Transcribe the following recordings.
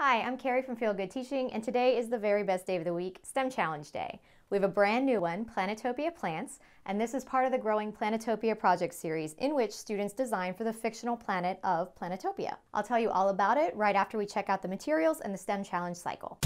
Hi, I'm Kerry from Feel Good Teaching, and today is the very best day of the week, STEM Challenge Day. We have a brand new one, Planetopia Plants, and this is part of the growing Planetopia project series in which students design for the fictional planet of Planetopia. I'll tell you all about it right after we check out the materials and the STEM Challenge cycle.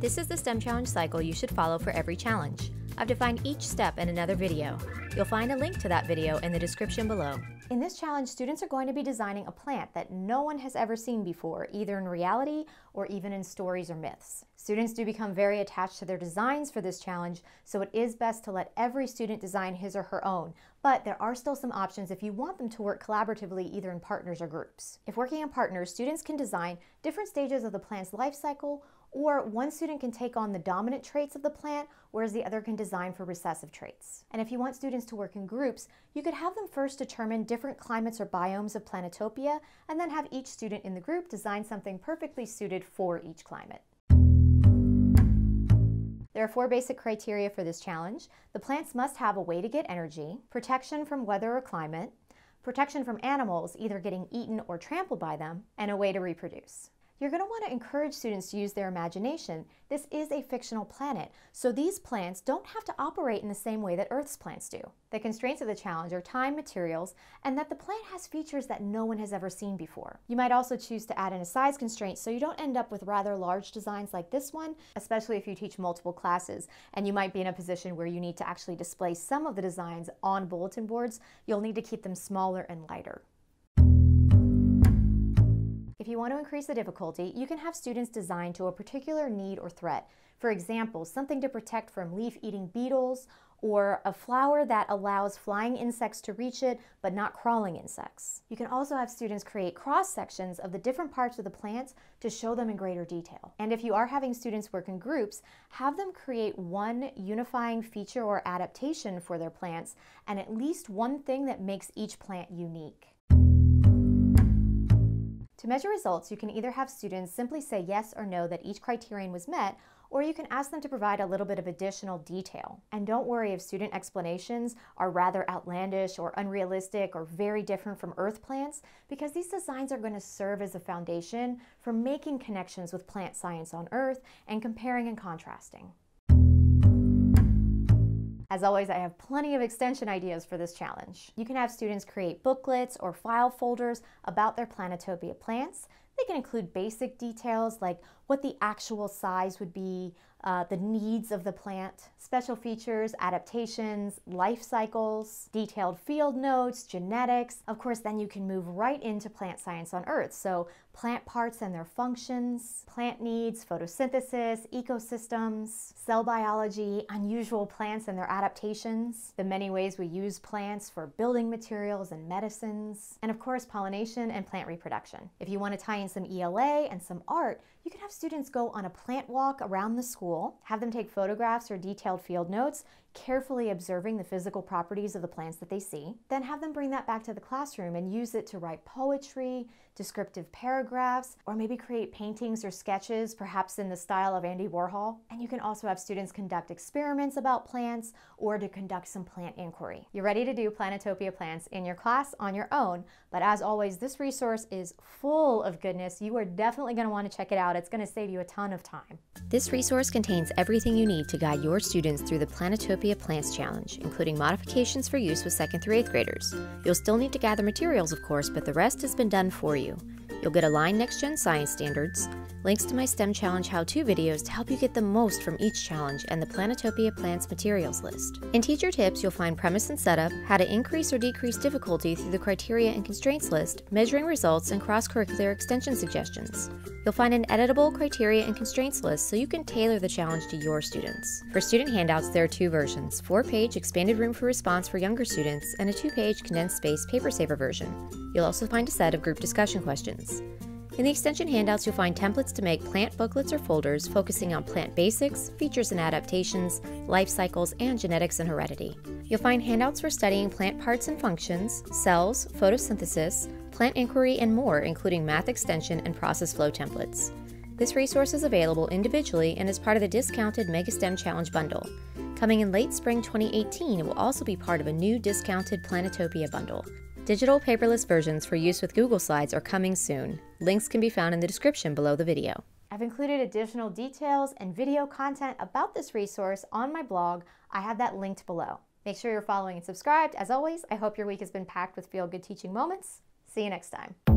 This is the STEM Challenge cycle you should follow for every challenge. I've defined each step in another video. You'll find a link to that video in the description below. In this challenge, students are going to be designing a plant that no one has ever seen before, either in reality or even in stories or myths. Students do become very attached to their designs for this challenge, so it is best to let every student design his or her own, but there are still some options if you want them to work collaboratively either in partners or groups. If working in partners, students can design different stages of the plant's life cycle or one student can take on the dominant traits of the plant, whereas the other can design for recessive traits. And if you want students to work in groups, you could have them first determine different climates or biomes of Planetopia, and then have each student in the group design something perfectly suited for each climate. There are four basic criteria for this challenge. The plants must have a way to get energy, protection from weather or climate, protection from animals either getting eaten or trampled by them, and a way to reproduce. You're going to want to encourage students to use their imagination. This is a fictional planet, so these plants don't have to operate in the same way that Earth's plants do. The constraints of the challenge are time, materials, and that the plant has features that no one has ever seen before. You might also choose to add in a size constraint so you don't end up with rather large designs like this one, especially if you teach multiple classes, and you might be in a position where you need to actually display some of the designs on bulletin boards. You'll need to keep them smaller and lighter. If you want to increase the difficulty, you can have students design to a particular need or threat. For example, something to protect from leaf-eating beetles or a flower that allows flying insects to reach it but not crawling insects. You can also have students create cross sections of the different parts of the plants to show them in greater detail. And if you are having students work in groups, have them create one unifying feature or adaptation for their plants and at least one thing that makes each plant unique. To measure results, you can either have students simply say yes or no that each criterion was met, or you can ask them to provide a little bit of additional detail. And don't worry if student explanations are rather outlandish or unrealistic or very different from earth plants, because these designs are going to serve as a foundation for making connections with plant science on earth and comparing and contrasting. As always, I have plenty of extension ideas for this challenge. You can have students create booklets or file folders about their Planetopia plants. They can include basic details like what the actual size would be, uh, the needs of the plant, special features, adaptations, life cycles, detailed field notes, genetics. Of course, then you can move right into plant science on Earth. So plant parts and their functions, plant needs, photosynthesis, ecosystems, cell biology, unusual plants and their adaptations, the many ways we use plants for building materials and medicines, and of course, pollination and plant reproduction. If you want to tie in some ELA and some art, you can have students go on a plant walk around the school, have them take photographs or detailed field notes, carefully observing the physical properties of the plants that they see, then have them bring that back to the classroom and use it to write poetry, descriptive paragraphs, or maybe create paintings or sketches, perhaps in the style of Andy Warhol. And you can also have students conduct experiments about plants or to conduct some plant inquiry. You're ready to do Planetopia plants in your class on your own, but as always, this resource is full of goodness. You are definitely going to want to check it out. It's going to save you a ton of time. This resource contains everything you need to guide your students through the Planetopia A plants Challenge, including modifications for use with 2nd through 8th graders. You'll still need to gather materials, of course, but the rest has been done for you you. You'll get aligned Next Gen Science standards, links to my STEM Challenge how-to videos to help you get the most from each challenge, and the Planetopia Plants materials list. In teacher tips, you'll find premise and setup, how to increase or decrease difficulty through the criteria and constraints list, measuring results, and cross-curricular extension suggestions. You'll find an editable criteria and constraints list so you can tailor the challenge to your students. For student handouts, there are two versions, 4-page expanded room for response for younger students, and a 2-page condensed space paper saver version. You'll also find a set of group discussion questions. In the extension handouts, you'll find templates to make plant booklets or folders focusing on plant basics, features and adaptations, life cycles, and genetics and heredity. You'll find handouts for studying plant parts and functions, cells, photosynthesis, plant inquiry, and more, including math extension and process flow templates. This resource is available individually and is part of the discounted MegaSTEM Challenge bundle. Coming in late spring 2018, it will also be part of a new discounted Planetopia bundle. Digital paperless versions for use with Google Slides are coming soon. Links can be found in the description below the video. I've included additional details and video content about this resource on my blog. I have that linked below. Make sure you're following and subscribed. As always, I hope your week has been packed with feel good teaching moments. See you next time.